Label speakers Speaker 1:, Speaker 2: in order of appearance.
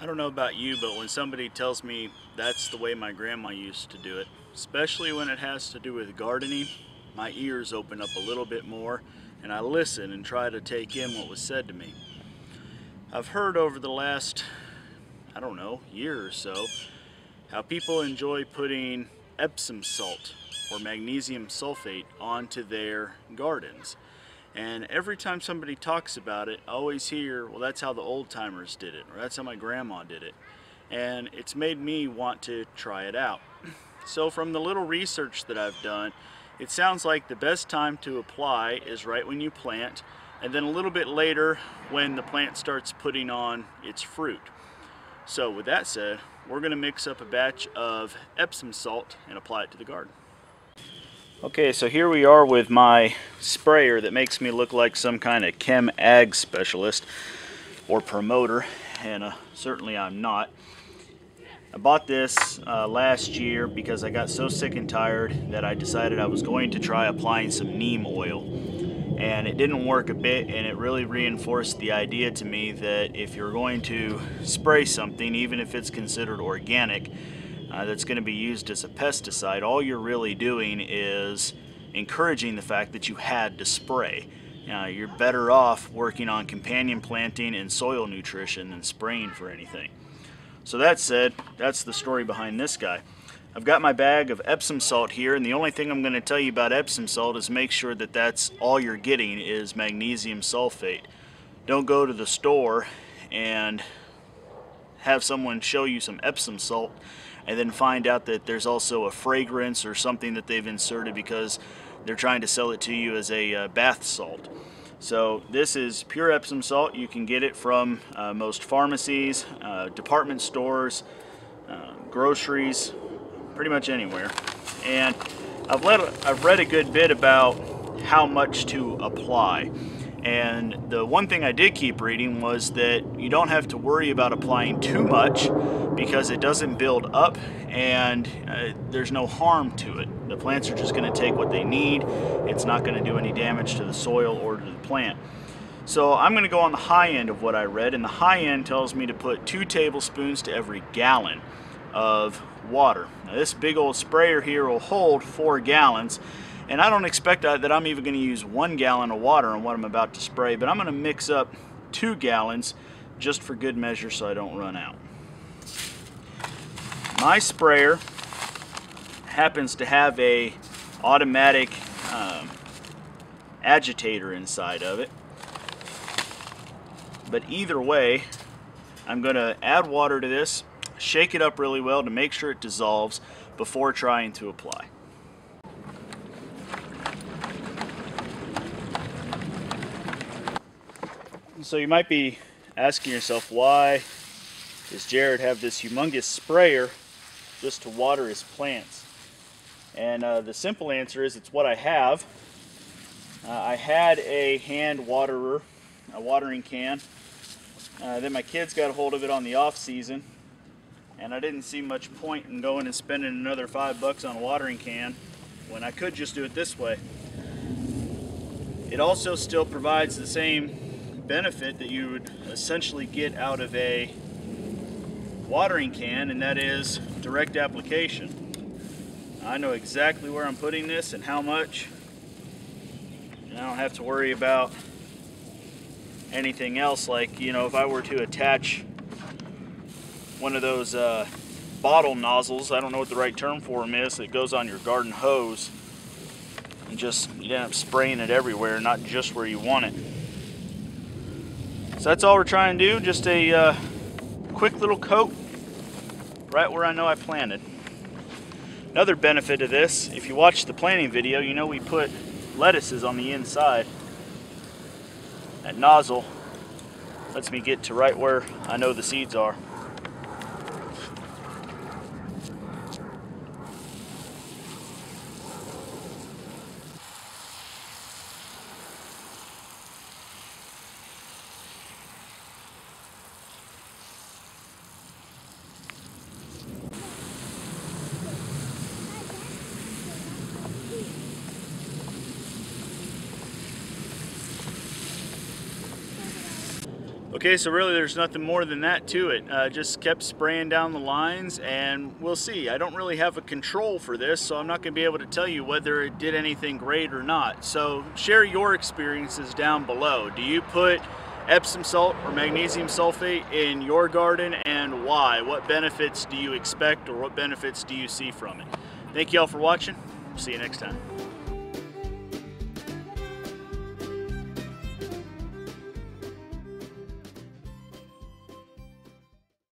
Speaker 1: I don't know about you, but when somebody tells me that's the way my grandma used to do it, especially when it has to do with gardening, my ears open up a little bit more and I listen and try to take in what was said to me. I've heard over the last, I don't know, year or so, how people enjoy putting Epsom salt or magnesium sulfate onto their gardens. And every time somebody talks about it, I always hear, well, that's how the old timers did it, or that's how my grandma did it. And it's made me want to try it out. So from the little research that I've done, it sounds like the best time to apply is right when you plant, and then a little bit later when the plant starts putting on its fruit. So with that said, we're gonna mix up a batch of Epsom salt and apply it to the garden. Okay, so here we are with my sprayer that makes me look like some kind of chem ag specialist or promoter, and uh, certainly I'm not. I bought this uh, last year because I got so sick and tired that I decided I was going to try applying some neem oil. And it didn't work a bit, and it really reinforced the idea to me that if you're going to spray something, even if it's considered organic, uh, that's going to be used as a pesticide, all you're really doing is encouraging the fact that you had to spray. You're better off working on companion planting and soil nutrition than spraying for anything. So that said, that's the story behind this guy. I've got my bag of Epsom salt here, and the only thing I'm going to tell you about Epsom salt is make sure that that's all you're getting is magnesium sulfate. Don't go to the store and have someone show you some Epsom salt and then find out that there's also a fragrance or something that they've inserted because they're trying to sell it to you as a uh, bath salt. So this is pure Epsom salt. You can get it from uh, most pharmacies, uh, department stores, uh, groceries, pretty much anywhere. And I've, let, I've read a good bit about how much to apply. And the one thing I did keep reading was that you don't have to worry about applying too much because it doesn't build up and uh, there's no harm to it. The plants are just going to take what they need. It's not going to do any damage to the soil or to the plant. So I'm going to go on the high end of what I read, and the high end tells me to put two tablespoons to every gallon of water. Now this big old sprayer here will hold four gallons, and I don't expect that I'm even going to use one gallon of water on what I'm about to spray, but I'm going to mix up two gallons just for good measure so I don't run out. My sprayer happens to have a automatic um, agitator inside of it. But either way, I'm going to add water to this, shake it up really well to make sure it dissolves before trying to apply. So you might be asking yourself, why does Jared have this humongous sprayer just to water his plants? And uh, the simple answer is it's what I have. Uh, I had a hand waterer, a watering can. Uh, then my kids got a hold of it on the off season and I didn't see much point in going and spending another five bucks on a watering can when I could just do it this way. It also still provides the same benefit that you would essentially get out of a watering can and that is direct application. I know exactly where I'm putting this and how much. And I don't have to worry about anything else like, you know, if I were to attach one of those uh, bottle nozzles, I don't know what the right term for them is, that goes on your garden hose and just you end up spraying it everywhere, not just where you want it. So that's all we're trying to do, just a uh, quick little coat right where I know I planted. Another benefit of this, if you watch the planting video, you know we put lettuces on the inside. That nozzle lets me get to right where I know the seeds are. Okay, so really there's nothing more than that to it. Uh, just kept spraying down the lines and we'll see. I don't really have a control for this, so I'm not gonna be able to tell you whether it did anything great or not. So share your experiences down below. Do you put Epsom salt or magnesium sulfate in your garden and why? What benefits do you expect or what benefits do you see from it? Thank you all for watching. See you next time.